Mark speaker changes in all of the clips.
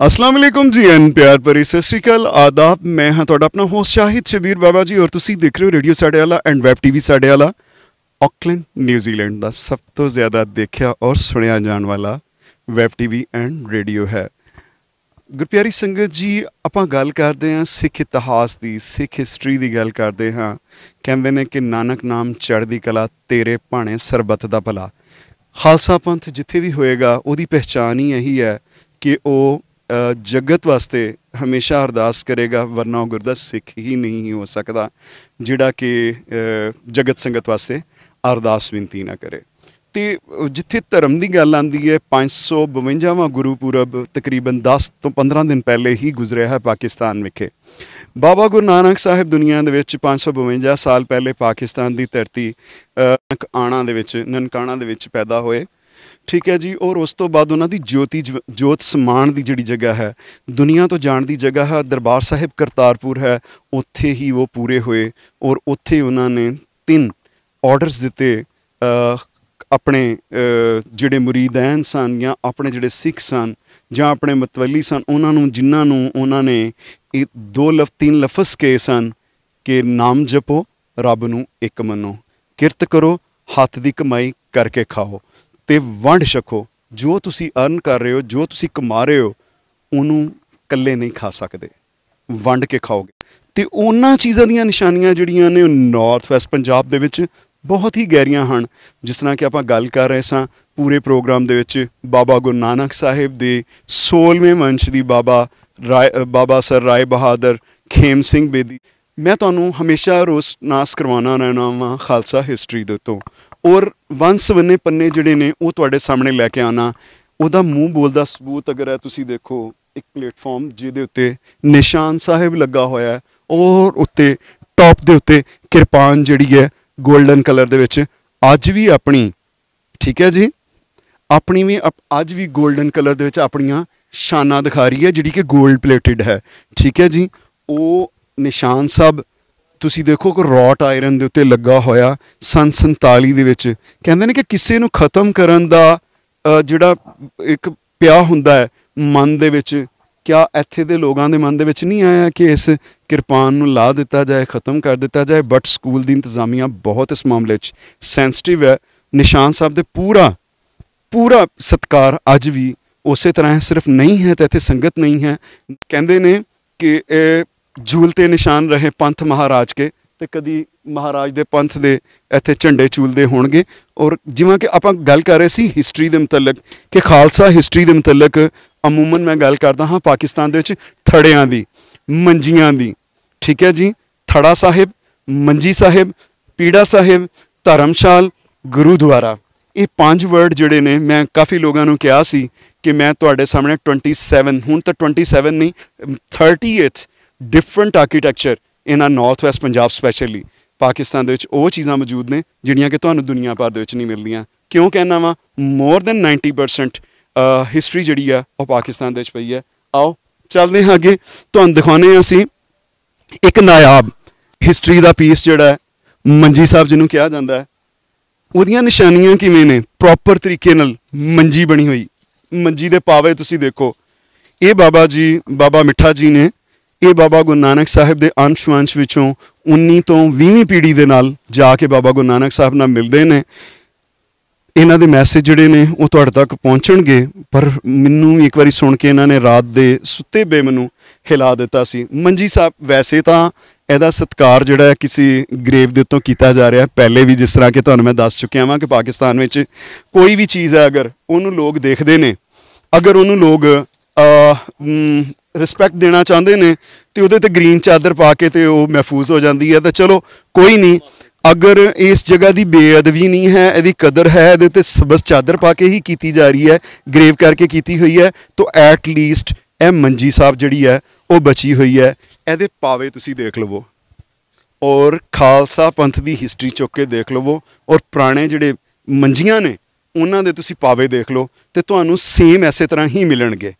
Speaker 1: ਅਸਲਾਮ ਅਲੈਕੁਮ ਜੀ ਐਨ ਪਿਆਰ ਭਰੀ ਸਤਿ ਸ਼੍ਰੀ ਅਕਾਲ ਆਦਾਬ ਮੈਂ ਹਾਂ ਤੁਹਾਡਾ ਆਪਣਾ ਹੋਸਟ ਸ਼ਾਹਿਦ ਸ਼ਬੀਰ ਬਾਬਾ ਜੀ ਔਰ ਤੁਸੀਂ ਦੇਖ ਰਹੇ ਹੋ ਰੇਡੀਓ ਸਾਡੇ ਵਾਲਾ ਐਂਡ ਵੈਬ ਟੀਵੀ ਸਾਡੇ ਵਾਲਾ ਆਕਲੈਂਡ ਨਿਊਜ਼ੀਲੈਂਡ ਦਾ ਸਭ ਤੋਂ ਜ਼ਿਆਦਾ ਦੇਖਿਆ ਔਰ ਸੁਣਿਆ ਜਾਣ ਵਾਲਾ ਵੈਬ ਟੀਵੀ ਐਂਡ ਰੇਡੀਓ ਹੈ ਗੁਰਪਿਆਰੀ ਸੰਗਤ ਜੀ ਆਪਾਂ ਗੱਲ ਕਰਦੇ ਹਾਂ ਸਿੱਖ ਇਤਿਹਾਸ ਦੀ ਸਿੱਖ ਹਿਸਟਰੀ ਦੀ ਗੱਲ ਕਰਦੇ ਹਾਂ ਕਹਿੰਦੇ ਨੇ ਕਿ ਨਾਨਕ ਨਾਮ ਚੜ੍ਹਦੀ ਕਲਾ ਤੇਰੇ ਭਾਣੇ ਸਰਬੱਤ ਦਾ ਭਲਾ ਖਾਲਸਾ ਪੰਥ ਜਿੱਥੇ ਵੀ ਹੋਏਗਾ ਉਹਦੀ ਪਹਿਚਾਨ ਹੀ ਇਹੀ ਹੈ ਕਿ ਉਹ ਜਗਤ ਵਾਸਤੇ ਹਮੇਸ਼ਾ ਅਰਦਾਸ ਕਰੇਗਾ, ਵਰਨਾ ਉਹ ਗੁਰਦਾ ਸਿੱਖ ਹੀ ਨਹੀਂ ਹੋ ਸਕਦਾ, ਜਿਹੜਾ ਕਿ ਜਗਤ ਸੰਗਤ ਵਾਸਤੇ ਅਰਦਾਸ ਬੇਨਤੀ ਨਾ ਕਰੇ। ਤੇ ਜਿੱਥੇ ਧਰਮ ਦੀ ਗੱਲ ਆਂਦੀ ਹੈ 552ਵਾਂ ਗੁਰੂਪੁਰਬ ਤਕਰੀਬਨ 10 ਤੋਂ 15 ਦਿਨ ਪਹਿਲੇ ਹੀ ਗੁਜ਼ਰਿਆ ਹੈ ਪਾਕਿਸਤਾਨ ਵਿਖੇ। ਬਾਬਾ ਗੁਰੂ ਨਾਨਕ ਸਾਹਿਬ ਦੁਨੀਆ ਦੇ ਵਿੱਚ 552 ਸਾਲ ਪਹਿਲੇ ਪਾਕਿਸਤਾਨ ਦੀ ਧਰਤੀ ਆਣਾ ਦੇ ਵਿੱਚ, ਨਨਕਾਣਾ ਦੇ ਵਿੱਚ ਪੈਦਾ ਹੋਏ। ਠੀਕ ਹੈ ਜੀ, ਔਰ ਉਸ ਤੋਂ ਬਾਅਦ ਉਹਨਾਂ ਦੀ ਜੋਤੀ ਜਵ- ਜੋਤ ਸਮਾਨ ਦੀ ਜਿਹੜੀ ਜਗ੍ਹਾ ਹੈ, ਦੁਨੀਆ ਤੋਂ ਜਾਣ ਦੀ ਜਗ੍ਹਾ ਹੈ, ਦਰਬਾਰ ਸਾਹਿਬ ਕਰਤਾਰਪੁਰ ਹੈ, ਉੱਥੇ ਹੀ ਉਹ ਪੂਰੇ ਹੋਏ, ਔਰ ਉੱਥੇ ਉਹਨਾਂ ਨੇ ਤਿੰਨ ਆਰਡਰਸ ਦਿੱਤੇ ਆਪਣੇ ਜਿਹੜੇ ਮੁਰੀਦੈਨ ਸਨ ਜਾਂ ਆਪਣੇ ਜਿਹੜੇ ਸਿੱਖ ਸਨ ਜਾਂ ਆਪਣੇ ਮਤਵਲੀ ਸਨ, ਉਹਨਾਂ ਨੂੰ, ਜਿਨ੍ਹਾਂ ਨੂੰ ਉਹਨਾਂ ਨੇ ਇਹ ਦੋ ਲਫ਼, ਤਿੰਨ ਲਫ਼ਜ਼ ਕਹੇ ਸਨ ਕਿ ਨਾਮ ਜਪੋ, ਰੱਬ ਨੂੰ ਇੱਕ ਮੰਨੋ। ਕਿਰਤ ਕਰੋ, ਹੱਥ ਦੀ ਕਮਾਈ ਕਰਕੇ ਖਾਓ। ਤੇ ਵੰਡ ਛਕੋ। ਜੋ ਤੁਸੀਂ ਅਰਨ ਕਰ ਰਹੇ ਹੋ, ਜੋ ਤੁਸੀਂ ਕਮਾ ਰਹੇ ਹੋ, ਉਹਨੂੰ ਇਕੱਲੇ ਨਹੀਂ ਖਾ ਸਕਦੇ। ਵੰਡ ਕੇ ਖਾਓਗੇ। ਤੇ ਉਹਨਾਂ ਚੀਜ਼ਾਂ ਦੀਆਂ ਨਿਸ਼ਾਨੀਆਂ ਜਿਹੜੀਆਂ ਨੇ, ਉਹ ਨਾਰਥ ਵੈਸਟ ਪੰਜਾਬ ਦੇ ਵਿੱਚ ਬਹੁਤ ਹੀ ਗਹਿਰੀਆਂ ਹਨ। ਜਿਸ ਤਰ੍ਹਾਂ ਕਿ ਆਪਾਂ ਗੱਲ ਕਰ ਰਹੇ ਸਾਂ ਪੂਰੇ ਪ੍ਰੋਗਰਾਮ ਦੇ ਵਿੱਚ ਬਾਬਾ ਗੁਰੂ ਨਾਨਕ ਸਾਹਿਬ ਦੇ 16ਵੇਂ ਵੰਸ਼ ਦੀ ਬਾਬਾ ਰਾਏ ਬਾਬਾ ਸਰ ਰਾਏ ਬਹਾਦਰ ਖੇਮ ਸਿੰਘ ਬੇਦੀ। ਮੈਂ ਤੁਹਾਨੂੰ ਹਮੇਸ਼ਾ ਰੋਸ ਨਾਸ ਕਰਵਾਉਣਾ ਰਹਿਣਾ ਵਾਂ ਖਾਲਸਾ ਹਿਸਟਰੀ ਦੇ ਤੋਂ। ਔਰ ਵੰਸਵੰਨੇ ਪੰਨੇ ਜਿਹੜੇ ਨੇ, ਉਹ ਤੁਹਾਡੇ ਸਾਹਮਣੇ ਲੈ ਕੇ ਆਣਾ ਉਹਦਾ ਮੂੰਹ ਬੋਲਦਾ ਸਬੂਤ ਅਗਰ ਹੈ, ਤੁਸੀਂ ਦੇਖੋ, ਇੱਕ ਪਲੇਟਫਾਰਮ ਜਿਹਦੇ ਉੱਤੇ ਨਿਸ਼ਾਨ ਸਾਹਿਬ ਲੱਗਾ ਹੋਇਆ ਹੈ, ਔਰ ਉੱਤੇ ਟੌਪ ਦੇ ਉੱਤੇ ਕਿਰਪਾਨ ਜਿਹੜੀ ਹੈ 골ਡਨ ਕਲਰ ਦੇ ਵਿੱਚ। ਅੱਜ ਵੀ ਆਪਣੀ, ਠੀਕ ਹੈ ਜੀ? ਆਪਣੀ ਵੀ ਅੱਜ ਵੀ 골ਡਨ ਕਲਰ ਦੇ ਵਿੱਚ ਆਪਣੀਆਂ ਸ਼ਾਨਾਂ ਦਿਖਾ ਰਹੀ ਹੈ, ਜਿਹੜੀ ਕਿ 골ਡ ਪਲੇਟਡ ਹੈ। ਠੀਕ ਹੈ ਜੀ? ਉਹ ਨਿਸ਼ਾਨ ਸਾਹਿਬ ਤੁਸੀਂ ਦੇਖੋ ਕਿ ਰੌਟ ਆਇਰਨ ਦੇ ਉੱਤੇ ਲੱਗਾ ਹੋਇਆ ਸਨ 47 ਦੇ ਵਿੱਚ। ਕਹਿੰਦੇ ਨੇ ਕਿ ਕਿਸੇ ਨੂੰ ਖਤਮ ਕਰਨ ਦਾ ਜਿਹੜਾ ਇੱਕ ਪਿਆ ਹੁੰਦਾ ਹੈ ਮਨ ਦੇ ਵਿੱਚ, ਕਿਆ ਇੱਥੇ ਦੇ ਲੋਕਾਂ ਦੇ ਮਨ ਦੇ ਵਿੱਚ ਨਹੀਂ ਆਇਆ ਕਿ ਇਸ ਕਿਰਪਾਨ ਨੂੰ ਲਾ ਦਿੱਤਾ ਜਾਏ, ਖਤਮ ਕਰ ਦਿੱਤਾ ਜਾਏ? ਬਟ ਸਕੂਲ ਦੀ ਇੰਤਜ਼ਾਮੀਆਂ ਬਹੁਤ ਇਸ ਮਾਮਲੇ 'ਚ ਸੈਂਸਿਟਿਵ ਹੈ। ਨਿਸ਼ਾਨ ਸਾਹਿਬ ਦੇ ਪੂਰਾ ਪੂਰਾ ਸਤਕਾਰ ਅੱਜ ਵੀ ਉਸੇ ਤਰ੍ਹਾਂ ਹੈ, ਸਿਰਫ ਨਹੀਂ ਹੈ ਤਾਂ ਇੱਥੇ ਸੰਗਤ ਨਹੀਂ ਹੈ। ਕਹਿੰਦੇ ਨੇ ਕਿ ਝੂਲਤੇ ਨਿਸ਼ਾਨ ਰਹੇ ਪੰਥ ਮਹਾਰਾਜ ਕੇ ਤੇ ਕਦੀ ਮਹਾਰਾਜ ਦੇ ਪੰਥ ਦੇ ਇੱਥੇ ਝੰਡੇ ਝੂਲਦੇ ਹੋਣਗੇ। ਔਰ ਜਿਵੇਂ ਕਿ ਆਪਾਂ ਗੱਲ ਕਰ ਰਹੇ ਸੀ ਹਿਸਟਰੀ ਦੇ ਮੁਤਲਕ ਕਿ ਖਾਲਸਾ ਹਿਸਟਰੀ ਦੇ ਮੁਤਲਕ, ਅਮੂਮਨ ਮੈਂ ਗੱਲ ਕਰਦਾ ਹਾਂ ਪਾਕਿਸਤਾਨ ਦੇ ਵਿੱਚ ਥੜਿਆਂ ਦੀ, ਮੰਜੀਆਂ ਦੀ। ਠੀਕ ਹੈ ਜੀ? ਥੜਾ ਸਾਹਿਬ, ਮੰਜੀ ਸਾਹਿਬ, ਪੀੜਾ ਸਾਹਿਬ, ਧਰਮਸ਼ਾਲ, ਗੁਰੂਦੁਆਰਾ। ਇਹ ਪੰਜ ਵਰਡ ਜਿਹੜੇ ਨੇ, ਮੈਂ ਕਾਫੀ ਲੋਕਾਂ ਨੂੰ ਕਿਹਾ ਸੀ ਕਿ ਮੈਂ ਤੁਹਾਡੇ ਸਾਹਮਣੇ 27 ਹੁਣ ਤਾਂ 27 ਨਹੀਂ 38th different architecture in a north west Punjab specially Pakistan ਦੇ ਵਿੱਚ ਉਹ ਚੀਜ਼ਾਂ ਮੌਜੂਦ ਨੇ ਜਿਹੜੀਆਂ ਕਿ ਤੁਹਾਨੂੰ ਦੁਨੀਆ ਭਰ ਦੇ ਵਿੱਚ ਨਹੀਂ ਮਿਲਦੀਆਂ। ਕਿਉਂ ਕਹਿਣਾ ਵਾ? ਮੋਰ ਦੈਨ 90% ਹਿਸਟਰੀ ਜਿਹੜੀ ਆ, ਉਹ ਪਾਕਿਸਤਾਨ ਦੇ ਵਿੱਚ ਪਈ ਹੈ। ਆਓ, ਚੱਲਦੇ ਹਾਂ ਅੱਗੇ। ਤੁਹਾਨੂੰ ਦਿਖਾਉਂਦੇ ਹਾਂ ਅਸੀਂ ਇੱਕ ਨਾਇਆਬ। ਹਿਸਟਰੀ ਦਾ ਪੀਸ ਜਿਹੜਾ ਹੈ, ਮੰਜੀ ਸਾਹਿਬ ਜਿਹਨੂੰ ਕਿਹਾ ਜਾਂਦਾ ਹੈ। ਉਹਦੀਆਂ ਨਿਸ਼ਾਨੀਆਂ ਕਿਵੇਂ ਨੇ? ਪ੍ਰੋਪਰ ਤਰੀਕੇ ਨਾਲ ਮੰਜੀ ਬਣੀ ਹੋਈ। ਮੰਜੀ ਦੇ ਪਾਵੇ ਤੁਸੀਂ ਦੇਖੋ। ਇਹ ਬਾਬਾ ਜੀ, ਬਾਬਾ ਮਿੱਠਾ ਜੀ ਨੇ ਇਹ ਬਾਬਾ ਗੁਰੂ ਨਾਨਕ ਸਾਹਿਬ ਦੇ ਅੰਸ਼ ਵੰਸ਼ ਵਿੱਚੋਂ 19 ਤੋਂ 20ਵੀਂ ਪੀੜ੍ਹੀ ਦੇ ਨਾਲ ਜਾ ਕੇ ਬਾਬਾ ਗੁਰੂ ਨਾਨਕ ਸਾਹਿਬ ਨਾਲ ਮਿਲਦੇ ਨੇ। ਇਹਨਾਂ ਦੇ ਮੈਸੇਜ ਜਿਹੜੇ ਨੇ ਉਹ ਤੁਹਾਡੇ ਤੱਕ ਪਹੁੰਚਣਗੇ, ਪਰ ਮੈਨੂੰ ਇੱਕ ਵਾਰੀ ਸੁਣ ਕੇ ਇਹਨਾਂ ਨੇ ਰਾਤ ਦੇ ਸੁੱਤੇ ਬੇ ਮੈਨੂੰ ਹਿਲਾ ਦਿੱਤਾ ਸੀ। ਮੰਜੀ ਸਾਹਿਬ, ਵੈਸੇ ਤਾਂ ਇਹਦਾ ਸਤਕਾਰ ਜਿਹੜਾ ਹੈ ਕਿਸੇ ਗ੍ਰੇਵ ਦੇ ਉੱਤੋਂ ਕੀਤਾ ਜਾ ਰਿਹਾ ਪਹਿਲੇ ਵੀ ਜਿਸ ਤਰ੍ਹਾਂ ਕਿ ਤੁਹਾਨੂੰ ਮੈਂ ਦੱਸ ਚੁੱਕਿਆ ਹਾਂ ਕਿ ਪਾਕਿਸਤਾਨ ਵਿੱਚ ਕੋਈ ਵੀ ਚੀਜ਼ ਹੈ ਅਗਰ, ਉਹਨੂੰ ਲੋਕ ਦੇਖਦੇ ਨੇ। ਅਗਰ ਉਹਨੂੰ ਲੋਕ ਰਿਸਪੈਕਟ ਦੇਣਾ ਚਾਹੁੰਦੇ ਨੇ ਤੇ ਉਹਦੇ ਤੇ ਗ੍ਰੀਨ ਚਾਦਰ ਪਾ ਕੇ ਤੇ ਉਹ ਮਹਿਫੂਜ਼ ਹੋ ਜਾਂਦੀ ਹੈ, ਤਾਂ ਚਲੋ ਕੋਈ ਨਹੀਂ, ਅਗਰ ਇਸ ਜਗ੍ਹਾ ਦੀ ਬੇਅਦਬੀ ਨਹੀਂ ਹੈ, ਇਹਦੀ ਕਦਰ ਹੈ, ਇਹਦੇ ਤੇ ਬਸ ਚਾਦਰ ਪਾ ਕੇ ਹੀ ਕੀਤੀ ਜਾ ਰਹੀ ਹੈ ਗ੍ਰੇਵ ਕਰਕੇ ਕੀਤੀ ਹੋਈ ਹੈ, ਤਾਂ ਐਟ ਲੀਸਟ ਇਹ ਮੰਜੀ ਸਾਹਿਬ ਜਿਹੜੀ ਹੈ, ਉਹ ਬਚੀ ਹੋਈ ਹੈ। ਇਹਦੇ ਪਾਵੇ ਤੁਸੀਂ ਦੇਖ ਲਵੋ। ਔਰ ਖਾਲਸਾ ਪੰਥ ਦੀ ਹਿਸਟਰੀ ਚੁੱਕ ਕੇ ਦੇਖ ਲਵੋ, ਔਰ ਪੁਰਾਣੇ ਜਿਹੜੇ ਮੰਜੀਆਂ ਨੇ, ਉਹਨਾਂ ਦੇ ਤੁਸੀਂ ਪਾਵੇ ਦੇਖ ਲਓ, ਤੇ ਤੁਹਾਨੂੰ ਸੇਮ ਐਸੇ ਤਰ੍ਹਾਂ ਹੀ ਮਿਲਣਗੇ।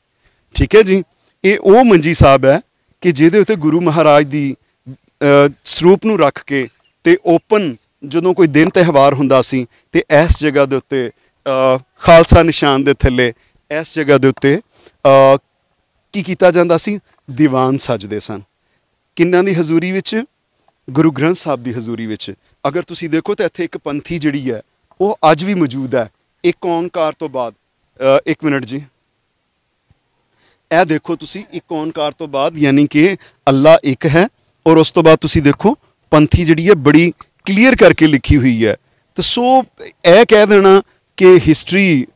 Speaker 1: ਠੀਕ ਹੈ ਜੀ? ਇਹ ਉਹ ਮੰਜੀ ਸਾਹਿਬ ਹੈ ਕਿ ਜਿਹਦੇ ਉੱਤੇ ਗੁਰੂ ਮਹਾਰਾਜ ਦੀ ਸਰੂਪ ਨੂੰ ਰੱਖ ਕੇ ਤੇ ਓਪਨ ਜਦੋਂ ਕੋਈ ਦਿਨ ਤਿਉਹਾਰ ਹੁੰਦਾ ਸੀ ਤੇ ਇਸ ਜਗ੍ਹਾ ਦੇ ਉੱਤੇ ਖਾਲਸਾ ਨਿਸ਼ਾਨ ਦੇ ਥੱਲੇ ਇਸ ਜਗ੍ਹਾ ਦੇ ਉੱਤੇ ਕੀ ਕੀਤਾ ਜਾਂਦਾ ਸੀ? ਦੀਵਾਨ ਸਜਦੇ ਸਨ। ਕਿੰਨਾਂ ਦੀ ਹਜ਼ੂਰੀ ਵਿੱਚ? ਗੁਰੂ ਗ੍ਰੰਥ ਸਾਹਿਬ ਦੀ ਹਜ਼ੂਰੀ ਵਿੱਚ। ਅਗਰ ਤੁਸੀਂ ਦੇਖੋ ਤਾਂ ਇੱਥੇ ਇੱਕ ਪੰਥੀ ਜਿਹੜੀ ਹੈ, ਉਹ ਅੱਜ ਵੀ ਮੌਜੂਦ ਹੈ। ਇੱਕ ਓਂਕਾਰ ਤੋਂ ਬਾਅਦ ਇੱਕ ਮਿੰਟ ਜੀ। ਇਹ ਦੇਖੋ ਤੁਸੀਂ ਇੱਕ ਓਂਕਾਰ ਤੋਂ ਬਾਅਦ ਯਾਨੀ ਕਿ ਅੱਲਾ ਇੱਕ ਹੈ ਔਰ ਉਸ ਤੋਂ ਬਾਅਦ ਤੁਸੀਂ ਦੇਖੋ ਪੰਥੀ ਜਿਹੜੀ ਹੈ ਬੜੀ ਕਲੀਅਰ ਕਰਕੇ ਲਿਖੀ ਹੋਈ ਹੈ। ਤਾਂ ਸੋ ਇਹ ਕਹਿ ਦੇਣਾ ਕਿ ਹਿਸਟਰੀ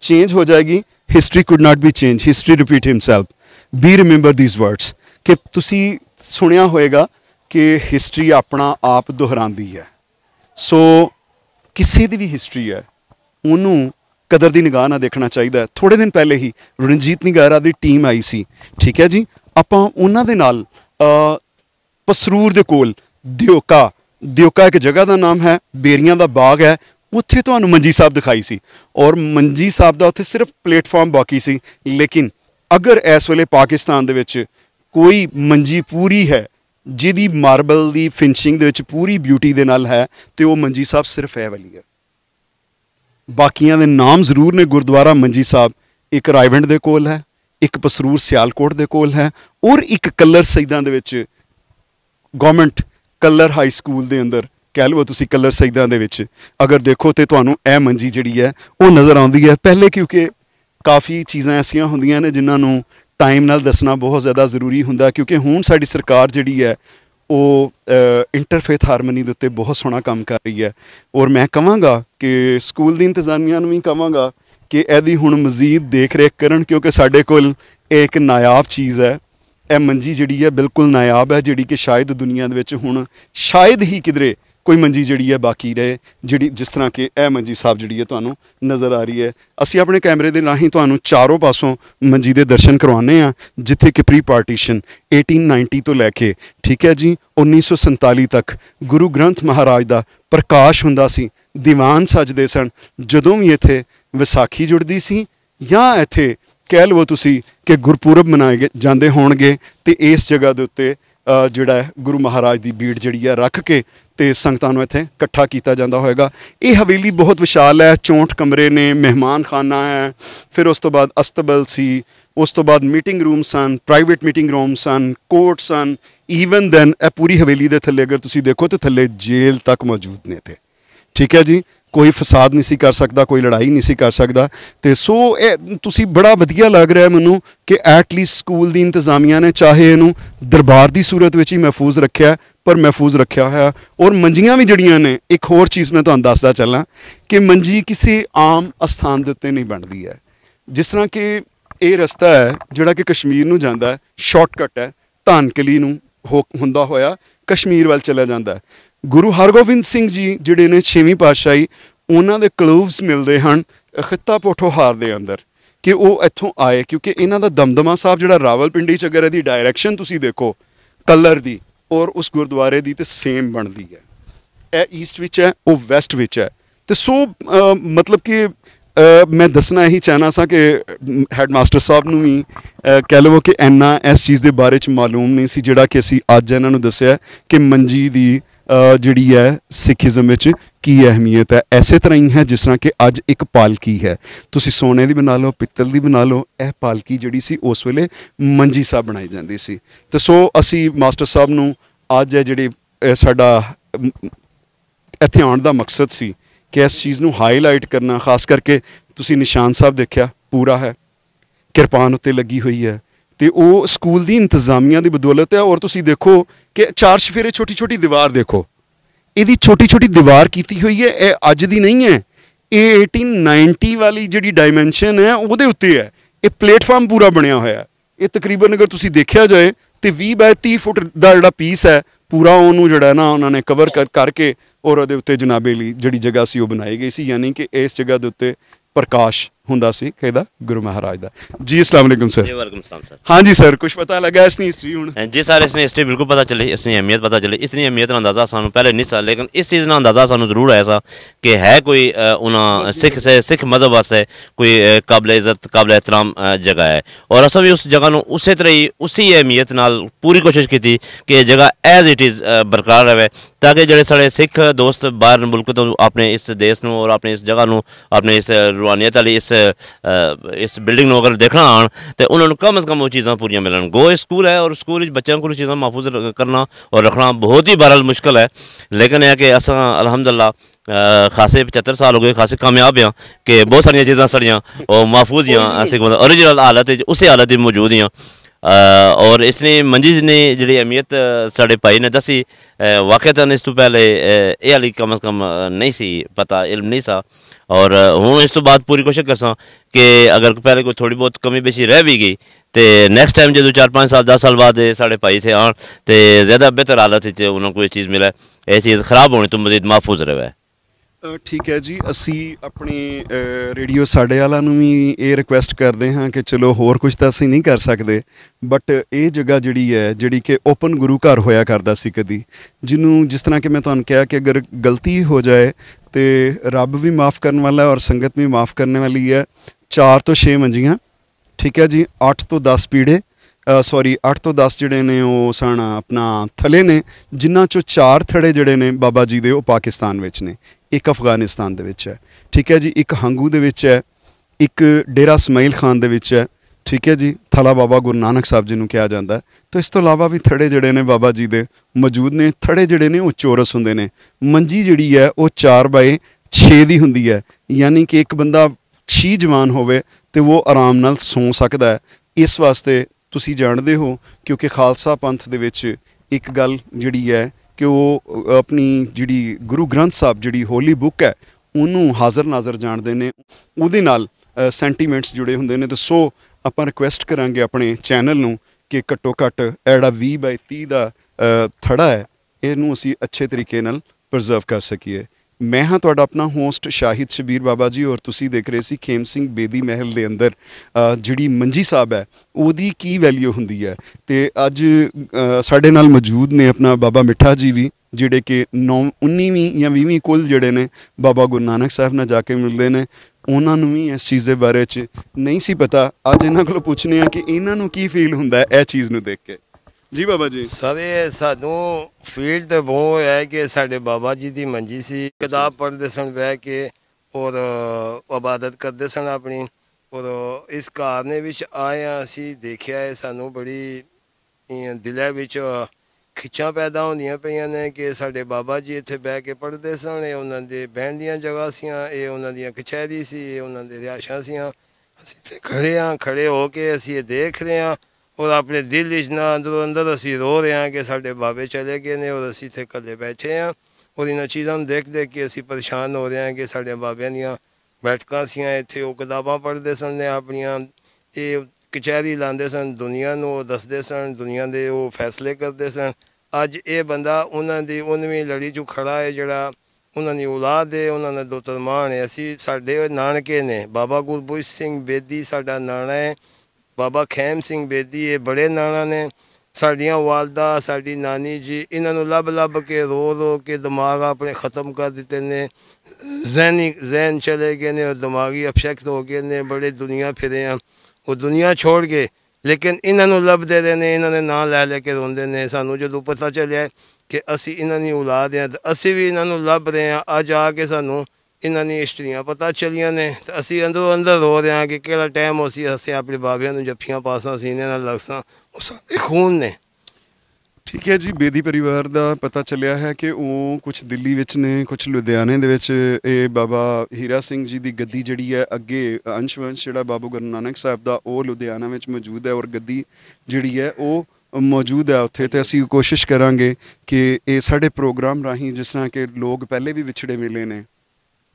Speaker 1: ਚੇਂਜ ਹੋ ਜਾਏਗੀ। History could not be change history repeat himself be remember these words ਕਿ ਤੁਸੀਂ ਸੁਣਿਆ ਹੋਵੇਗਾ ਕਿ ਹਿਸਟਰੀ ਆਪਣਾ ਆਪ ਦੁਹਰਾਉਂਦੀ ਹੈ। ਸੋ ਕਿਸੇ ਦੀ ਵੀ ਹਿਸਟਰੀ ਹੈ, ਉਹਨੂੰ ਕਦਰ ਦੀ ਨਿਗਾਹ ਨਾਲ ਦੇਖਣਾ ਚਾਹੀਦਾ ਹੈ। ਥੋੜੇ ਦਿਨ ਪਹਿਲੇ ਹੀ ਰਣਜੀਤ ਨਿਗਾਰਾ ਦੀ ਟੀਮ ਆਈ ਸੀ। ਠੀਕ ਹੈ ਜੀ? ਆਪਾਂ ਉਹਨਾਂ ਦੇ ਨਾਲ ਪਸਰੂਰ ਦੇ ਕੋਲ ਦਿਓਕਾ ਦਿਓਕਾ ਇੱਕ ਜਗ੍ਹਾ ਦਾ ਨਾਮ ਹੈ, ਬੇਰੀਆਂ ਦਾ ਬਾਗ ਹੈ। ਉੱਥੇ ਤੁਹਾਨੂੰ ਮੰਜੀ ਸਾਹਿਬ ਦਿਖਾਈ ਸੀ। ਔਰ ਮੰਜੀ ਸਾਹਿਬ ਦਾ ਉੱਥੇ ਸਿਰਫ ਪਲੇਟਫਾਰਮ ਬਾਕੀ ਸੀ। ਲੇਕਿਨ ਅਗਰ ਇਸ ਵੇਲੇ ਪਾਕਿਸਤਾਨ ਦੇ ਵਿੱਚ ਕੋਈ ਮੰਜੀ ਪੂਰੀ ਹੈ, ਜਿਹਦੀ ਮਾਰਬਲ ਦੀ ਫਿਨਿਸ਼ਿੰਗ ਦੇ ਵਿੱਚ ਪੂਰੀ ਬਿਊਟੀ ਦੇ ਨਾਲ ਹੈ, ਤੇ ਉਹ ਮੰਜੀ ਸਾਹਿਬ ਸਿਰਫ ਹੈ ਵਾਲੀ ਹੈ। ਬਾਕੀਆਂ ਦੇ ਨਾਮ ਜ਼ਰੂਰ ਨੇ ਗੁਰਦੁਆਰਾ ਮੰਜੀ ਸਾਹਿਬ। ਇੱਕ ਰਾਇਵੰਡ ਦੇ ਕੋਲ ਹੈ, ਇੱਕ ਪਸਰੂਰ ਸਿਆਲਕੋਟ ਦੇ ਕੋਲ ਹੈ ਔਰ ਇੱਕ ਕੱਲਰ ਸਈਦਾਂ ਦੇ ਵਿੱਚ ਗਵਰਨਮੈਂਟ ਕੱਲਰ ਹਾਈ ਸਕੂਲ ਦੇ ਅੰਦਰ ਕਹਿ ਲਓ ਤੁਸੀਂ ਕੱਲਰ ਸਈਦਾਂ ਦੇ ਵਿੱਚ। ਅਗਰ ਦੇਖੋ ਤੇ ਤੁਹਾਨੂੰ ਇਹ ਮੰਜੀ ਜਿਹੜੀ ਹੈ, ਉਹ ਨਜ਼ਰ ਆਉਂਦੀ ਹੈ। ਪਹਿਲੇ ਕਿਉਂਕਿ ਕਾਫੀ ਚੀਜ਼ਾਂ ਐਸੀਆਂ ਹੁੰਦੀਆਂ ਨੇ ਜਿਨ੍ਹਾਂ ਨੂੰ ਟਾਈਮ ਨਾਲ ਦੱਸਣਾ ਬਹੁਤ ਜ਼ਿਆਦਾ ਜ਼ਰੂਰੀ ਹੁੰਦਾ ਕਿਉਂਕਿ ਹੁਣ ਸਾਡੀ ਸਰਕਾਰ ਜਿਹੜੀ ਹੈ ਉਹ ਇੰਟਰਫੇਥ ਹਾਰਮਨੀ ਦੇ ਉੱਤੇ ਬਹੁਤ ਸੋਹਣਾ ਕੰਮ ਕਰ ਰਹੀ ਹੈ। ਔਰ ਮੈਂ ਕਹਾਂਗਾ ਕਿ ਸਕੂਲ ਦੀ ਇੰਤਜ਼ਾਮੀਆਂ ਨੂੰ ਵੀ ਕਹਾਂਗਾ ਕਿ ਇਹਦੀ ਹੁਣ ਮਜ਼ੀਦ ਦੇਖ ਰੇਖ ਕਰਨ, ਕਿਉਂਕਿ ਸਾਡੇ ਕੋਲ ਇਹ ਇੱਕ ਨਾਇਆਬ ਚੀਜ਼ ਹੈ। ਇਹ ਮੰਜੀ ਜਿਹੜੀ ਹੈ ਬਿਲਕੁਲ ਨਾਇਆਬ ਹੈ, ਜਿਹੜੀ ਕਿ ਸ਼ਾਇਦ ਦੁਨੀਆ ਦੇ ਵਿੱਚ ਹੁਣ ਸ਼ਾਇਦ ਹੀ ਕਿਧਰੇ ਕੋਈ ਮੰਜੀ ਜਿਹੜੀ ਹੈ ਬਾਕੀ ਰਹੇ, ਜਿਹੜੀ ਜਿਸ ਤਰ੍ਹਾਂ ਕਿ ਇਹ ਮੰਜੀ ਸਾਹਿਬ ਜਿਹੜੀ ਹੈ ਤੁਹਾਨੂੰ ਨਜ਼ਰ ਆ ਰਹੀ ਹੈ। ਅਸੀਂ ਆਪਣੇ ਕੈਮਰੇ ਦੇ ਰਾਹੀਂ ਤੁਹਾਨੂੰ ਚਾਰੋਂ ਪਾਸੋਂ ਮੰਜੀ ਦੇ ਦਰਸ਼ਨ ਕਰਵਾਉਂਦੇ ਆ ਜਿੱਥੇ ਕਿ ਪ੍ਰੀ ਪਾਰਟੀਸ਼ਨ 1890 ਤੋਂ ਲੈ ਕੇ, ਠੀਕ ਹੈ ਜੀ 1947 ਤੱਕ ਗੁਰੂ ਗ੍ਰੰਥ ਮਹਾਰਾਜ ਦਾ ਪ੍ਰਕਾਸ਼ ਹੁੰਦਾ ਸੀ, ਦੀਵਾਨ ਸਜਦੇ ਸਨ। ਜਦੋਂ ਵੀ ਇੱਥੇ ਵਿਸਾਖੀ ਜੁੜਦੀ ਸੀ ਜਾਂ ਇੱਥੇ ਕਹਿ ਲਵੋ ਤੁਸੀਂ ਕਿ ਗੁਰਪੁਰਬ ਮਨਾਏ ਗੇ- ਜਾਂਦੇ ਹੋਣਗੇ, ਤੇ ਇਸ ਜਗ੍ਹਾ ਦੇ ਉੱਤੇ ਜਿਹੜਾ ਹੈ ਗੁਰੂ ਮਹਾਰਾਜ ਦੀ ਬੀੜ ਜਿਹੜੀ ਹੈ ਰੱਖ ਕੇ ਤੇ ਸੰਗਤਾਂ ਨੂੰ ਇੱਥੇ ਇਕੱਠਾ ਕੀਤਾ ਜਾਂਦਾ ਹੋਏਗਾ। ਇਹ ਹਵੇਲੀ ਬਹੁਤ ਵਿਸ਼ਾਲ ਹੈ 64 ਕਮਰੇ ਨੇ, ਮਹਿਮਾਨ ਖਾਨਾ ਹੈ। ਫਿਰ ਉਸ ਤੋਂ ਬਾਅਦ ਅਸਤਬਲ ਸੀ, ਉਸ ਤੋਂ ਬਾਅਦ ਮੀਟਿੰਗ ਰੂਮ ਸਨ, ਪ੍ਰਾਈਵੇਟ ਮੀਟਿੰਗ ਰੂਮ ਸਨ ਕੋਰਟ ਸਨ। ਈਵਨ ਦੈਨ ਇਹ ਪੂਰੀ ਹਵੇਲੀ ਦੇ ਥੱਲੇ, ਅਗਰ ਤੁਸੀਂ ਦੇਖੋ, ਤੇ ਥੱਲੇ ਜੇਲ੍ਹ ਤੱਕ ਮੌਜੂਦ ਨੇ ਤੇ ਠੀਕ ਹੈ ਜੀ? ਕੋਈ ਫਸਾਦ ਨਹੀਂ ਸੀ ਕਰ ਸਕਦਾ, ਕੋਈ ਲੜਾਈ ਨਹੀਂ ਸੀ ਕਰ ਸਕਦਾ। ਤੇ ਸੋ ਇਹ ਤੁਸੀਂ ਬੜਾ ਵਧੀਆ ਲੱਗ ਰਿਹਾ ਮੈਨੂੰ ਕਿ ਐਟ ਲੀਸਟ ਸਕੂਲ ਦੀ ਇੰਤਜ਼ਾਮੀਆਂ ਨੇ ਚਾਹੇ ਇਹਨੂੰ ਦਰਬਾਰ ਦੀ ਸੂਰਤ ਵਿੱਚ ਹੀ ਮਹਿਫੂਜ਼ ਰੱਖਿਆ, ਪਰ ਮਹਿਫੂਜ਼ ਰੱਖਿਆ ਹੋਇਆ। ਔਰ ਮੰਜੀਆਂ ਵੀ ਜਿਹੜੀਆਂ ਨੇ, ਇੱਕ ਹੋਰ ਚੀਜ਼ ਮੈਂ ਤੁਹਾਨੂੰ ਦੱਸਦਾ ਚੱਲਾਂ ਕਿ ਮੰਜੀ ਕਿਸੇ ਆਮ ਅਸਥਾਨ ਦੇ ਉੱਤੇ ਨਹੀਂ ਬਣਦੀ ਹੈ। ਜਿਸ ਤਰ੍ਹਾਂ ਕਿ ਇਹ ਰਸਤਾ ਹੈ, ਜਿਹੜਾ ਕਿ ਕਸ਼ਮੀਰ ਨੂੰ ਜਾਂਦਾ ਹੈ ਸ਼ਾਰਟਕਟ ਹੈ, ਧਾਨਕਲੀ ਨੂੰ ਹੋ- ਹੁੰਦਾ ਹੋਇਆ, ਕਸ਼ਮੀਰ ਵੱਲ ਚਲਾ ਜਾਂਦਾ ਹੈ। ਗੁਰੂ ਹਰਗੋਬਿੰਦ ਸਿੰਘ ਜੀ ਜਿਹੜੇ ਨੇ ਛੇਵੀਂ ਪਾਤਸ਼ਾਹੀ, ਉਹਨਾਂ ਦੇ ਕਲੂਵਸ ਮਿਲਦੇ ਹਨ ਖਿੱਤਾ ਪੋਠੋਹਾਰ ਦੇ ਅੰਦਰ ਕਿ ਉਹ ਇੱਥੋਂ ਆਏ, ਕਿਉਂਕਿ ਇਹਨਾਂ ਦਾ ਦਮਦਮਾ ਸਾਹਿਬ ਜਿਹੜਾ ਰਾਵਲਪਿੰਡੀ ਚ ਅਗਰ ਇਹਦੀ ਡਾਇਰੈਕਸ਼ਨ ਤੁਸੀਂ ਦੇਖੋ, ਕਲਰ ਦੀ ਔਰ ਉਸ ਗੁਰਦੁਆਰੇ ਦੀ ਤੇ ਸੇਮ ਬਣਦੀ ਹੈ। ਇਹ ਈਸਟ ਵਿੱਚ ਹੈ, ਉਹ ਵੈਸਟ ਵਿੱਚ ਹੈ। ਤੇ ਸੋ ਮਤਲਬ ਕਿ ਮੈਂ ਦੱਸਣਾ ਇਹੀ ਚਾਹਨਾ ਸਾਂ ਕਿ ਹੈਡਮਾਸਟਰ ਸਾਹਿਬ ਨੂੰ ਵੀ ਕਹਿ ਲਵੋ ਕਿ ਇੰਨਾ ਇਸ ਚੀਜ਼ ਦੇ ਬਾਰੇ ਚ ਮਾਲੂਮ ਨਹੀਂ ਸੀ, ਜਿਹੜਾ ਕਿ ਅਸੀਂ ਅੱਜ ਇਹਨਾਂ ਨੂੰ ਦੱਸਿਆ ਕਿ ਮੰਜੀ ਦੀ ਜਿਹੜੀ ਹੈ ਸਿੱਖੀਜ਼ਮ ਵਿੱਚ ਕੀ ਅਹਿਮੀਅਤ ਹੈ? ਐਸੇ ਤਰ੍ਹਾਂ ਹੀ ਹੈ ਜਿਸ ਤਰ੍ਹਾਂ ਕਿ ਅੱਜ ਇੱਕ ਪਾਲਕੀ ਹੈ। ਤੁਸੀਂ ਸੋਨੇ ਦੀ ਬਣਾ ਲਓ, ਪਿੱਤਲ ਦੀ ਬਣਾ ਲਓ, ਇਹ ਪਾਲਕੀ ਜਿਹੜੀ ਸੀ ਉਸ ਵੇਲੇ ਮੰਜੀ ਸਾਹਿਬ ਬਣਾਈ ਜਾਂਦੀ ਸੀ। ਤੇ ਸੋ ਅਸੀਂ ਮਾਸਟਰ ਸਾਹਿਬ ਨੂੰ ਅੱਜ ਇਹ ਜਿਹੜੀ ਸਾਡਾ ਇੱਥੇ ਆਉਣ ਦਾ ਮਕਸਦ ਸੀ ਕਿ ਇਸ ਚੀਜ਼ ਨੂੰ ਹਾਈਲਾਈਟ ਕਰਨਾ, ਖਾਸ ਕਰਕੇ ਤੁਸੀਂ ਨਿਸ਼ਾਨ ਸਾਹਿਬ ਦੇਖਿਆ, ਪੂਰਾ ਹੈ। ਕਿਰਪਾਨ ਉੱਤੇ ਲੱਗੀ ਹੋਈ ਹੈ। ਤੇ ਉਹ ਸਕੂਲ ਦੀ ਇੰਤਜ਼ਾਮੀਆਂ ਦੀ ਬਦੌਲਤ ਹੈ ਔਰ ਤੁਸੀਂ ਦੇਖੋ ਕਿ ਚਾਰ ਸ਼ਫੇਰੇ ਛੋਟੀ ਛੋਟੀ ਦੀਵਾਰ ਦੇਖੋ। ਇਹਦੀ ਛੋਟੀ ਛੋਟੀ ਦੀਵਾਰ ਕੀਤੀ ਹੋਈ ਹੈ, ਇਹ ਅੱਜ ਦੀ ਨਹੀਂ ਹੈ। ਇਹ 1890 ਵਾਲੀ ਜਿਹੜੀ ਡਾਈਮੈਂਸ਼ਨ ਹੈ, ਉਹਦੇ ਉੱਤੇ ਹੈ। ਇਹ ਪਲੇਟਫਾਰਮ ਪੂਰਾ ਬਣਿਆ ਹੋਇਆ ਹੈ। ਇਹ ਤਕਰੀਬਨ ਅਗਰ ਤੁਸੀਂ ਦੇਖਿਆ ਜਾਏ ਤੇ 20 ਬਾਈ 30 ਫੁੱਟ ਦਾ ਜਿਹੜਾ ਪੀਸ ਹੈ, ਪੂਰਾ ਉਹਨੂੰ ਜਿਹੜਾ ਨਾ ਉਹਨਾਂ ਨੇ ਕਵਰ ਕਰ ਕਰਕੇ ਔਰ ਉਹਦੇ ਉੱਤੇ ਜਨਾਬੇ ਲਈ ਜਿਹੜੀ ਜਗ੍ਹਾ ਸੀ ਉਹ ਬਣਾਈ ਗਈ ਸੀ, ਯਾਨੀ ਕਿ ਇਸ ਜਗ੍ਹਾ ਦੇ ਉੱਤੇ ਪ੍ਰਕਾਸ਼ ਹੁੰਦਾ ਸੀ ਕਿਹਦਾ ਗੁਰੂ ਮਹਾਰਾਜ ਦਾ ਜੀ ਅਸਲਾਮ ਅਲੈਕਮ ਸਰ
Speaker 2: ਜੀ ਵਾਲੇਕਮ ਸਲਾਮ ਸਰ
Speaker 1: ਹਾਂਜੀ ਸਰ ਕੁਝ ਪਤਾ ਲੱਗਾ ਇਸ ਨੇ ਹਿਸਟਰੀ ਹੁਣ
Speaker 2: ਜੀ ਸਰ ਇਸ ਨੇ ਹਿਸਟਰੀ ਬਿਲਕੁਲ ਪਤਾ ਚੱਲੀ ਇਸ ਨੇ ਅਹਿਮੀਅਤ ਪਤਾ ਚੱਲੀ ਇਸ ਨੇ ਅਹਿਮੀਅਤ ਦਾ ਅੰਦਾਜ਼ਾ ਸਾਨੂੰ ਪਹਿਲੇ ਨਹੀਂ ਸੀ ਲੇਕਿਨ ਇਸ ਚੀਜ਼ ਦਾ ਅੰਦਾਜ਼ਾ ਸਾਨੂੰ ਜ਼ਰੂਰ ਆਇਆ ਸੀ ਕਿ ਹੈ ਕੋਈ ਉਹਨਾਂ ਸਿੱਖ ਸਿੱਖ ਮਜ਼ਹਬ ਵਾਸਤੇ ਕੋਈ ਕਾਬਲ ਇੱਜ਼ਤ ਕਾਬਲ ਇਤਰਾਮ ਜਗ੍ਹਾ ਹੈ ਔਰ ਅਸਾਂ ਵੀ ਉਸ ਜਗ੍ਹਾ ਨੂੰ ਉਸੇ ਤਰ੍ਹਾਂ ਹੀ ਉਸੇ ਅਹਿਮੀਅਤ ਨਾਲ ਪੂਰੀ ਕੋਸ਼ਿਸ਼ ਕੀਤੀ ਕਿ ਇਹ ਜਗ੍ਹਾ ਐਜ਼ ਇਟ ਇਜ਼ ਬਰਕਰਾਰ ਰਹੇ ਤਾਂ ਕਿ ਜਿਹੜੇ ਸਾਡੇ ਸਿੱਖ ਦੋਸਤ ਬਾਹਰ ਮੁਲਕ ਤੋਂ ਆਪਣੇ ਇਸ ਦੇਸ਼ ਨੂੰ ਔਰ ਆਪਣੇ ਇਸ ਜਗ੍ਹਾ ਨੂੰ ਆਪਣੇ ਇਸ ਰੂਹਾਨੀਅਤ ਵਾਲੀ ਇਸ इस बिल्डिंग अगर देखना आन तो उन्होंने कम अज़ कम वो चीज़ा पूरी मिलन गो स्कूल है और स्कूल बच्चों को चीज़ा महफूज करना और रखना बहुत ही बहरहाल मुश्किल है लेकिन यह कि असा अलहमदल्ला खासे पचहत्तर साल हो गए खासे कामयाब हैं कि बहुत सारिया चीज़ा साढ़िया और महफूज ओरिजिनल हालत उस हालत मौजूद हैं और इसने मंजिज ने जी अहमियत साढ़े भाई ने दसी वाकता इस तो पहले ये कम अज़ कम नहीं सी पता इलम नहीं था ਕਮ ਅ, ਨਹੀਂ ਸੀ ਪਤਾ ਇਲਮ ਨਹੀਂ ਸਾ ਔਰ ਅ, ਹੁਣ ਇਸ ਤੋਂ ਬਾਅਦ ਪੂਰੀ ਕੋਸ਼ਿਸ਼ ਕਰਸਾਂ ਕਿ ਅਗਰ ਪਹਿਲੇ ਕੋਈ ਥੋੜੀ ਬਹੁਤ ਕਮੀ ਬੇਸ਼ੀ ਰਹਿ ਵੀ ਗਈ ਤੇ ਨੈਕਸਟ ਟਾਈਮ ਜਦੋਂ 4-5 ਸਾਲ 10 ਸਾਲ ਬਾਅਦ ਇਹ ਸਾਡੇ ਭਾਈ ਸੇ ਆਣ ਤੇ ਜ਼ਿਆਦਾ ਬਿਹਤਰ ਹਾਲਤ ਵਿੱਚ ਉਹਨਾਂ ਨੂੰ
Speaker 1: ਠੀਕ ਹੈ ਜੀ, ਅਸੀਂ ਆਪਣੇ ਰੇਡੀਓ ਸਾਡੇ ਵਾਲਾ ਨੂੰ ਵੀ ਇਹ ਰਿਕੁਐਸਟ ਕਰਦੇ ਹਾਂ ਕਿ ਚਲੋ ਹੋਰ ਕੁਝ ਤਾਂ ਅਸੀਂ ਨਹੀਂ ਕਰ ਸਕਦੇ ਬਟ ਇਹ ਜਗ੍ਹਾ ਜਿਹੜੀ ਹੈ, ਜਿਹੜੀ ਕਿ ਓਪਨ ਗੁਰੂ ਘਰ ਹੋਇਆ ਕਰਦਾ ਸੀ ਕਦੀ, ਜਿਹਨੂੰ ਜਿਸ ਤਰ੍ਹਾਂ ਕਿ ਮੈਂ ਤੁਹਾਨੂੰ ਕਿਹਾ ਕਿ ਅਗਰ ਗਲਤੀ ਹੋ ਜਾਏ ਤੇ ਰੱਬ ਵੀ ਮਾਫ ਕਰਨ ਵਾਲਾ ਹੈ ਔਰ ਸੰਗਤ ਵੀ ਮਾਫ ਕਰਨ ਵਾਲੀ ਹੈ 4 ਤੋਂ 6 ਮੰਜੀਆਂ, ਠੀਕ ਹੈ ਜੀ 8 ਤੋਂ 10 ਪੀੜੇ ਸੌਰੀ 8 ਤੋਂ 10 ਜਿਹੜੇ ਨੇ ਉਹ ਸਣ ਆਪਣਾ ਥਲੇ ਨੇ, ਜਿਨ੍ਹਾਂ ਚੋਂ ਚਾਰ ਥੜੇ ਜਿਹੜੇ ਨੇ ਬਾਬਾ ਜੀ ਦੇ ਉਹ ਪਾਕਿਸਤਾਨ ਵਿੱਚ ਨੇ। ਇੱਕ ਅਫਗਾਨਿਸਤਾਨ ਦੇ ਵਿੱਚ ਹੈ। ਠੀਕ ਹੈ ਜੀ, ਇੱਕ ਹੰਗੂ ਦੇ ਵਿੱਚ ਹੈ, ਇੱਕ ਡੇਰਾ ਸਮਾਈਲ ਖਾਨ ਦੇ ਵਿੱਚ ਹੈ। ਠੀਕ ਹੈ ਜੀ, ਥਲਾ ਬਾਬਾ ਗੁਰੂ ਨਾਨਕ ਸਾਹਿਬ ਜੀ ਨੂੰ ਕਿਹਾ ਜਾਂਦਾ ਹੈ। ਤਾਂ ਇਸ ਤੋਂ ਇਲਾਵਾ ਵੀ ਥੜੇ ਜਿਹੜੇ ਨੇ ਬਾਬਾ ਜੀ ਦੇ ਮੌਜੂਦ ਨੇ। ਥੜੇ ਜਿਹੜੇ ਨੇ ਉਹ ਚੌਰਸ ਹੁੰਦੇ ਨੇ। ਮੰਜੀ ਜਿਹੜੀ ਹੈ, ਉਹ 4 ਬਾਏ 6 ਦੀ ਹੁੰਦੀ ਹੈ। ਯਾਨੀ ਕਿ ਇੱਕ ਬੰਦਾ ਛੀ ਜਵਾਨ ਹੋਵੇ ਤੇ ਉਹ ਆਰਾਮ ਨਾਲ ਸੌ ਸਕਦਾ ਹੈ। ਇਸ ਵਾਸਤੇ ਤੁਸੀਂ ਜਾਣਦੇ ਹੋ ਕਿਉਂਕਿ ਖਾਲਸਾ ਪੰਥ ਦੇ ਵਿੱਚ ਇੱਕ ਗੱਲ ਜਿਹੜੀ ਹੈ ਕਿ ਉਹ ਆਪਣੀ ਜਿਹੜੀ ਗੁਰੂ ਗ੍ਰੰਥ ਸਾਹਿਬ ਜਿਹੜੀ ਹੋਲੀ ਬੁੱਕ ਹੈ, ਉਹਨੂੰ ਹਾਜ਼ਰ ਨਾਜ਼ਰ ਜਾਣਦੇ ਨੇ। ਉਹਦੇ ਨਾਲ ਸੈਂਟੀਮੈਂਟਸ ਜੁੜੇ ਹੁੰਦੇ ਨੇ। ਤੇ ਸੋ ਆਪਾਂ ਰਿਕੁਐਸਟ ਕਰਾਂਗੇ ਆਪਣੇ ਚੈਨਲ ਨੂੰ ਕਿ ਘੱਟੋ ਘੱਟ ਇਹ ਜਿਹੜਾ 20 ਬਾਈ 30 ਦਾ ਥੜਾ ਹੈ, ਇਹਨੂੰ ਅਸੀਂ ਅੱਛੇ ਤਰੀਕੇ ਨਾਲ ਪ੍ਰੀਜ਼ਰਵ ਕਰ ਸਕੀਏ। ਮੈਂ ਹਾਂ ਤੁਹਾਡਾ ਆਪਣਾ ਹੋਸਟ ਸ਼ਾਹਿਦ ਸ਼ਬੀਰ ਬਾਬਾ ਜੀ ਔਰ ਤੁਸੀਂ ਦੇਖ ਰਹੇ ਸੀ ਖੇਮ ਸਿੰਘ ਬੇਦੀ ਮਹਿਲ ਦੇ ਅੰਦਰ ਜਿਹੜੀ ਮੰਜੀ ਸਾਹਿਬ ਹੈ, ਉਹਦੀ ਕੀ ਵੈਲਿਊ ਹੁੰਦੀ ਹੈ? ਤੇ ਅੱਜ ਸਾਡੇ ਨਾਲ ਮੌਜੂਦ ਨੇ ਆਪਣਾ ਬਾਬਾ ਮਿੱਠਾ ਜੀ ਵੀ, ਜਿਹੜੇ ਕਿ 9 19ਵੀਂ ਜਾਂ 20ਵੀਂ ਕੁੱਲ ਜਿਹੜੇ ਨੇ, ਬਾਬਾ ਗੁਰੂ ਨਾਨਕ ਸਾਹਿਬ ਨਾਲ ਜਾ ਕੇ ਮਿਲਦੇ ਨੇ। ਉਹਨਾਂ ਨੂੰ ਵੀ ਇਸ ਚੀਜ਼ ਦੇ ਬਾਰੇ ਚ ਨਹੀਂ ਸੀ ਪਤਾ। ਅੱਜ ਇਹਨਾਂ ਕੋਲੋਂ ਪੁੱਛਨੇ ਆ ਕਿ ਇਹਨਾਂ ਨੂੰ ਕੀ ਫੀਲ ਹੁੰਦਾ ਹੈ, ਇਹ ਚੀਜ਼ ਨੂੰ ਦੇਖ ਕੇ। ਜੀ ਬਾਬਾ ਜੀ।
Speaker 3: ਸਾਰੇ ਸਾਨੂੰ ਫੀਲਡ ਤੇ ਬਹੁਤ ਹੈ ਕਿ ਸਾਡੇ ਬਾਬਾ ਜੀ ਦੀ ਮੰਜੀ ਸੀ। ਕਿਤਾਬ ਪੜ੍ਹਦੇ ਸਨ, ਬਹਿ ਕੇ ਔਰ ਇਬਾਦਤ ਕਰਦੇ ਸਨ ਆਪਣੀ। ਔਰ ਇਸ ਕਾਰਨੇ ਵਿੱਚ ਆਏ ਹਾਂ, ਅਸੀਂ ਦੇਖਿਆ ਹੈ, ਸਾਨੂੰ ਬੜੀ ਇਂ ਦਿਲਾਂ ਵਿੱਚ ਖਿੱਚਾਂ ਪੈਦਾ ਹੁੰਦੀਆਂ ਪਈਆਂ ਨੇ ਕਿ ਸਾਡੇ ਬਾਬਾ ਜੀ ਇੱਥੇ ਬਹਿ ਕੇ ਪੜ੍ਹਦੇ ਸਨ। ਇਹ ਉਹਨਾਂ ਦੇ ਬਹਿਣ ਦੀਆਂ ਜਗ੍ਹਾ ਸੀਆਂ, ਇਹ ਉਹਨਾਂ ਦੀਆਂ ਕਚਹਿਰੀ ਸੀ, ਇਹ ਉਹਨਾਂ ਦੇ ਰਿਹਾਇਸ਼ਾਂ ਸੀਆਂ। ਅਸੀਂ ਤੇ ਖੜੇ ਹਾਂ ਖੜੇ ਹੋ ਕੇ ਅਸੀਂ ਇਹ ਦੇਖ ਰਹੇ ਹਾਂ ਔਰ ਆਪਣੇ ਦਿਲ ਵਿੱਚ ਨਾ ਅੰਦਰੋਂ ਅੰਦਰ ਅਸੀਂ ਰੋ ਰਹੇ ਹਾਂ ਕਿ ਸਾਡੇ ਬਾਬੇ ਚਲੇ ਗਏ ਨੇ ਔਰ ਅਸੀਂ ਇੱਥੇ ਇਕੱਲੇ ਬੈਠੇ ਹਾਂ। ਔਰ ਇਹਨਾਂ ਚੀਜ਼ਾਂ ਨੂੰ ਦੇਖ ਦੇਖ ਕੇ ਅਸੀਂ ਪਰੇਸ਼ਾਨ ਹੋ ਰਹੇ ਹਾਂ ਕਿ ਸਾਡੇ ਬਾਬਿਆਂ ਦੀਆਂ ਬੈਠਕਾਂ ਸੀਆਂ, ਇੱਥੇ ਉਹ ਕਿਤਾਬਾਂ ਪੜ੍ਹਦੇ ਸਨ ਨੇ ਆਪਣੀਆਂ ਇਹ ਕਚਹਿਰੀ ਲਾਉਂਦੇ ਸਨ ਦੁਨੀਆ ਨੂੰ, ਉਹ ਦੱਸਦੇ ਸਨ ਦੁਨੀਆ ਦੇ ਉਹ ਫੈਸਲੇ ਕਰਦੇ ਸਨ। ਅੱਜ ਇਹ ਬੰਦਾ ਉਹਨਾਂ ਦੀ 19ਵੀਂ ਲੜੀ 'ਚ ਖੜਾ ਹੈ ਜਿਹੜਾ ਉਹਨਾਂ ਦੀ ਔਲਾਦ ਹੈ, ਉਹਨਾਂ ਦਾ ਦੋ ਤਰਮਾਨ ਹੈ। ਅਸੀਂ ਸਾਡੇ ਨਾਨਕੇ ਨੇ, ਬਾਬਾ ਗੁਰਬਖਸ਼ ਸਿੰਘ ਬੇਦੀ ਸਾਡਾ ਨਾਨਾ ਹੈ। ਬਾਬਾ ਖੈਮ ਸਿੰਘ ਬੇਦੀ, ਇਹ ਬੜੇ ਨਾਨਾ ਨੇ। ਸਾਡੀਆਂ ਵਾਲਦਾ, ਸਾਡੀ ਨਾਨੀ ਜੀ, ਇਹਨਾਂ ਨੂੰ ਲੱਭ ਲੱਭ ਕੇ ਰੋ ਰੋ ਕੇ ਦਿਮਾਗ ਆਪਣੇ ਖਤਮ ਕਰ ਦਿੱਤੇ ਨੇ। ਜ਼ਹਿਨੀ, ਜ਼ਹਿਨ ਚਲੇ ਗਏ ਨੇ ਔਰ ਦਿਮਾਗੀ ਅਪਸ਼ੈਕਟ ਹੋ ਗਏ ਨੇ, ਬੜੇ ਦੁਨੀਆ ਫਿਰੇ ਆ। ਉਹ ਦੁਨੀਆ ਛੋੜ ਗਏ, ਲੇਕਿਨ ਇਹਨਾਂ ਨੂੰ ਲੱਭਦੇ ਰਹੇ ਨੇ, ਇਹਨਾਂ ਨੇ ਨਾਂ ਲੈ ਲੈ ਕੇ ਰੋਂਦੇ ਨੇ। ਸਾਨੂੰ ਜਦੋਂ ਪਤਾ ਚੱਲਿਆ ਕਿ ਅਸੀਂ ਇਹਨਾਂ ਦੀ ਔਲਾਦ ਹਾਂ, ਤੇ ਅਸੀਂ ਵੀ ਇਹਨਾਂ ਨੂੰ ਲੱਭ ਰਹੇ ਹਾਂ। ਅੱਜ ਆ ਕੇ ਸਾਨੂੰ ਇਹਨਾਂ ਦੀਆਂ ਹਿਸਟਰੀਆਂ ਪਤਾ ਚੱਲੀਆਂ ਨੇ। ਤੇ ਅਸੀਂ ਅੰਦਰੋਂ ਅੰਦਰ ਰੋ ਰਹੇ ਹਾਂ ਕਿ ਕਿਹੜਾ ਟਾਈਮ ਹੋ ਸੀ ਅਸੀਂ ਆਪਣੇ ਬਾਬਿਆਂ ਨੂੰ ਜੱਫੀਆਂ ਪਾਸਾਂ, ਸੀਨੇ ਨਾਲ ਲਗਸਾਂ। ਉਹ ਸਾਡੇ ਖੂਨ ਨੇ।
Speaker 1: ਠੀਕ ਹੈ ਜੀ, ਬੇਦੀ ਪਰਿਵਾਰ ਦਾ ਪਤਾ ਚੱਲਿਆ ਹੈ ਕਿ ਉਹ ਕੁਝ ਦਿੱਲੀ ਵਿੱਚ ਨੇ ਕੁਝ ਲੁਧਿਆਣੇ ਦੇ ਵਿੱਚ। ਇਹ ਬਾਬਾ ਹੀਰਾ ਸਿੰਘ ਜੀ ਦੀ ਗੱਦੀ ਜਿਹੜੀ ਹੈ, ਅੱਗੇ ਅੰਸ਼ਵੰਸ਼ ਜਿਹੜਾ ਬਾਬਾ ਗੁਰੂ ਨਾਨਕ ਸਾਹਿਬ ਦਾ, ਉਹ ਲੁਧਿਆਣਾ ਵਿੱਚ ਮੌਜੂਦ ਹੈ ਔਰ ਗੱਦੀ ਜਿਹੜੀ ਹੈ, ਉਹ ਮੌਜੂਦ ਹੈ ਉੱਥੇ। ਤੇ ਅਸੀਂ ਕੋਸ਼ਿਸ਼ ਕਰਾਂਗੇ ਕਿ ਇਹ ਸਾਡੇ ਪ੍ਰੋਗਰਾਮ ਰਾਹੀਂ ਜਿਸ ਤਰ੍ਹਾਂ ਕਿ ਲੋਕ ਪਹਿਲੇ ਵੀ ਵਿਛੜੇ ਮਿਲੇ ਨੇ।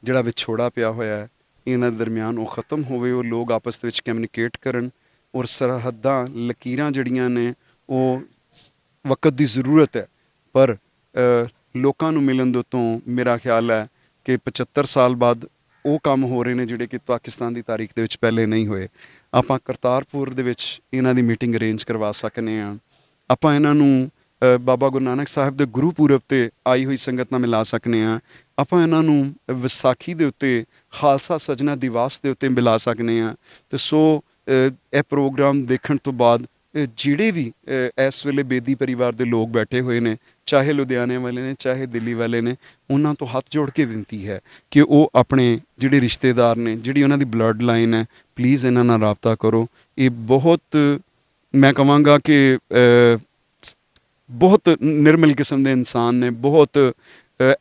Speaker 1: ਜਿਹੜਾ ਵਿਛੋੜਾ ਪਿਆ ਹੋਇਆ ਹੈ, ਇਹਨਾਂ ਦੇ ਦਰਮਿਆਨ ਉਹ ਖਤਮ ਹੋਵੇ, ਉਹ ਲੋਕ ਆਪਸ ਦੇ ਵਿੱਚ ਕਮਿਊਨੀਕੇਟ ਕਰਨ ਔਰ ਸਰਹੱਦਾਂ, ਲਕੀਰਾਂ ਜਿਹੜੀਆਂ ਨੇ, ਉਹ ਵਕਤ ਦੀ ਜ਼ਰੂਰਤ ਹੈ। ਪਰ ਲੋਕਾਂ ਨੂੰ ਮਿਲਣ ਦੇ ਤੋਂ ਮੇਰਾ ਖਿਆਲ ਹੈ ਕਿ 75 ਸਾਲ ਬਾਅਦ ਉਹ ਕੰਮ ਹੋ ਰਹੇ ਨੇ ਜਿਹੜੇ ਕਿ ਪਾਕਿਸਤਾਨ ਦੀ ਤਾਰੀਖ ਦੇ ਵਿੱਚ ਪਹਿਲੇ ਨਹੀਂ ਹੋਏ। ਆਪਾਂ ਕਰਤਾਰਪੁਰ ਦੇ ਵਿੱਚ ਇਹਨਾਂ ਦੀ ਮੀਟਿੰਗ ਅਰੇਂਜ ਕਰਵਾ ਸਕਨੇ ਆ ਆਪਾਂ ਇਹਨਾਂ ਨੂੰ ਬਾਬਾ ਗੁਰੂ ਨਾਨਕ ਸਾਹਿਬ ਦੇ ਗੁਰੂ ਪੂਰਬ ਤੇ ਆਈ ਹੋਈ ਸੰਗਤ ਨਾਲ ਮਿਲਾ ਸਕਨੇ ਆ। ਆਪਾਂ ਇਹਨਾਂ ਨੂੰ ਵਿਸਾਖੀ ਦੇ ਉੱਤੇ, ਖਾਲਸਾ ਸਜਣਾ ਦਿਵਸ ਦੇ ਉੱਤੇ ਮਿਲਾ ਸਕਨੇ ਆ। ਤੇ ਸੋ ਇਹ ਪ੍ਰੋਗਰਾਮ ਦੇਖਣ ਤੋਂ ਬਾਅਦ ਜਿਹੜੇ ਵੀ ਇਸ ਵੇਲੇ ਬੇਦੀ ਪਰਿਵਾਰ ਦੇ ਲੋਕ ਬੈਠੇ ਹੋਏ ਨੇ, ਚਾਹੇ ਲੁਧਿਆਣੇ ਵਾਲੇ ਨੇ, ਚਾਹੇ ਦਿੱਲੀ ਵਾਲੇ ਨੇ, ਉਹਨਾਂ ਤੋਂ ਹੱਥ ਜੋੜ ਕੇ ਬੇਨਤੀ ਹੈ ਕਿ ਉਹ ਆਪਣੇ ਜਿਹੜੇ ਰਿਸ਼ਤੇਦਾਰ ਨੇ, ਜਿਹੜੀ ਉਹਨਾਂ ਦੀ ਬਲੱਡ ਲਾਈਨ ਹੈ, ਪਲੀਜ਼ ਇਹਨਾਂ ਨਾਲ ਰਾਬਤਾ ਕਰੋ। ਇਹ ਬਹੁਤ, ਮੈਂ ਕਹਾਂਗਾ ਕਿ ਬਹੁਤ ਨਿਰਮਲ ਕਿਸਮ ਦੇ ਇਨਸਾਨ ਨੇ, ਬਹੁਤ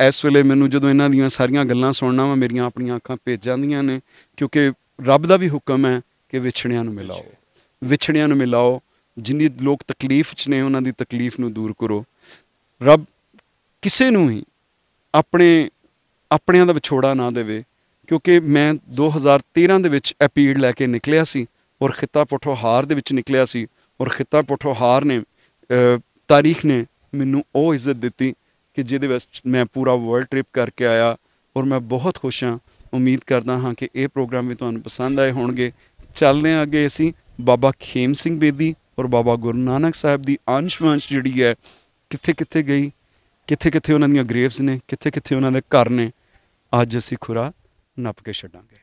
Speaker 1: ਇਸ ਵੇਲੇ ਮੈਨੂੰ ਜਦੋਂ ਇਹਨਾਂ ਦੀਆਂ ਸਾਰੀਆਂ ਗੱਲਾਂ ਸੁਣਨਾ ਵਾ, ਮੇਰੀਆਂ ਆਪਣੀਆਂ ਅੱਖਾਂ ਭੇਜ ਜਾਂਦੀਆਂ ਨੇ, ਕਿਉਂਕਿ ਰੱਬ ਦਾ ਵੀ ਹੁਕਮ ਹੈ ਕਿ ਵਿਛੜਿਆਂ ਨੂੰ ਮਿਲਾਓ। ਵਿਛੜਿਆਂ ਨੂੰ ਮਿਲਾਓ, ਜਿੰਨੀ ਲੋਕ ਤਕਲੀਫ 'ਚ ਨੇ, ਉਹਨਾਂ ਦੀ ਤਕਲੀਫ ਨੂੰ ਦੂਰ ਕਰੋ। ਰੱਬ ਕਿਸੇ ਨੂੰ ਹੀ ਆਪਣੇ, ਆਪਣਿਆਂ ਦਾ ਵਿਛੋੜਾ ਨਾ ਦੇਵੇ, ਕਿਉਂਕਿ ਮੈਂ 2013 ਦੇ ਵਿੱਚ ਐਪੀਡ ਲੈ ਕੇ ਨਿਕਲਿਆ ਸੀ ਔਰ ਖਿੱਤਾ ਪੁੱਠੋਹਾਰ ਦੇ ਵਿੱਚ ਨਿਕਲਿਆ ਸੀ ਔਰ ਖਿੱਤਾ ਪੁੱਠੋਹਾਰ ਨੇ ਤਾਰੀਖ ਨੇ ਮੈਨੂੰ ਉਹ ਇੱਜ਼ਤ ਦਿੱਤੀ ਕਿ ਜਿਹਦੇ ਵਿੱਚ ਮੈਂ ਪੂਰਾ ਵਰਲਡ ਟ੍ਰਿਪ ਕਰਕੇ ਆਇਆ ਔਰ ਮੈਂ ਬਹੁਤ ਖੁਸ਼ ਹਾਂ। ਉਮੀਦ ਕਰਦਾ ਹਾਂ ਕਿ ਇਹ ਪ੍ਰੋਗਰਾਮ ਵੀ ਤੁਹਾਨੂੰ ਪਸੰਦ ਆਏ ਹੋਣਗੇ। ਚੱਲਦੇ ਹਾਂ ਅੱਗੇ ਅਸੀਂ ਬਾਬਾ ਖੇਮ ਸਿੰਘ ਬੇਦੀ ਔਰ ਬਾਬਾ ਗੁਰੂ ਨਾਨਕ ਸਾਹਿਬ ਦੀ ਅੰਸ਼ ਵੰਸ਼ ਜਿਹੜੀ ਹੈ ਕਿੱਥੇ ਕਿੱਥੇ ਗਈ ਕਿੱਥੇ ਕਿੱਥੇ ਉਹਨਾਂ ਦੀਆਂ ਗ੍ਰੇਵਸ ਨੇ ਕਿੱਥੇ ਕਿੱਥੇ ਉਹਨਾਂ ਦੇ ਘਰ ਨੇ, ਅੱਜ ਅਸੀਂ ਖੁਰਾ ਨੱਪ ਕੇ ਛੱਡਾਂਗੇ।